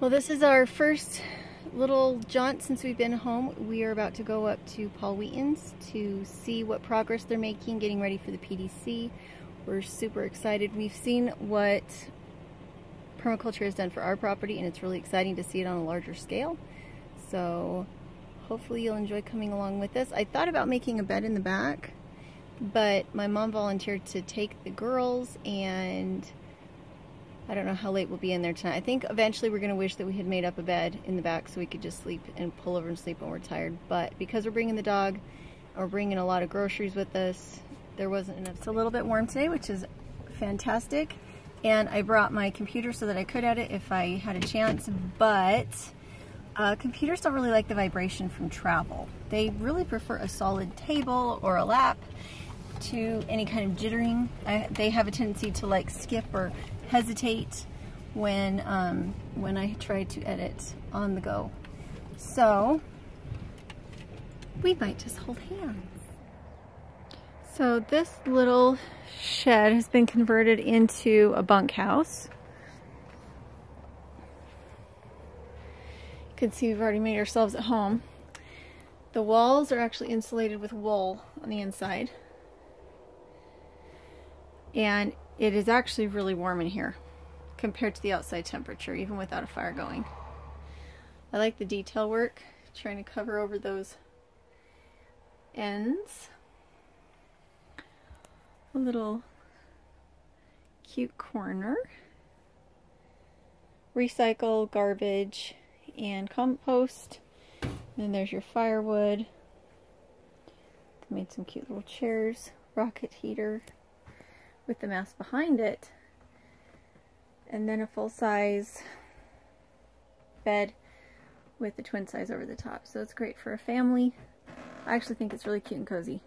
Well, this is our first little jaunt since we've been home. We are about to go up to Paul Wheaton's to see what progress they're making, getting ready for the PDC. We're super excited. We've seen what permaculture has done for our property and it's really exciting to see it on a larger scale. So hopefully you'll enjoy coming along with us. I thought about making a bed in the back, but my mom volunteered to take the girls and I don't know how late we'll be in there tonight. I think eventually we're going to wish that we had made up a bed in the back so we could just sleep and pull over and sleep when we're tired. But because we're bringing the dog, we're bringing a lot of groceries with us, there wasn't enough. It's a little bit warm today, which is fantastic. And I brought my computer so that I could edit if I had a chance, but uh, computers don't really like the vibration from travel. They really prefer a solid table or a lap to any kind of jittering. I, they have a tendency to like skip or hesitate when, um, when I try to edit on the go. So we might just hold hands. So this little shed has been converted into a bunkhouse. You can see we've already made ourselves at home. The walls are actually insulated with wool on the inside. And it is actually really warm in here compared to the outside temperature, even without a fire going. I like the detail work, trying to cover over those ends. A little cute corner. Recycle, garbage, and compost. Then there's your firewood. Made some cute little chairs, rocket heater with the mask behind it. And then a full-size bed with the twin size over the top. So it's great for a family. I actually think it's really cute and cozy.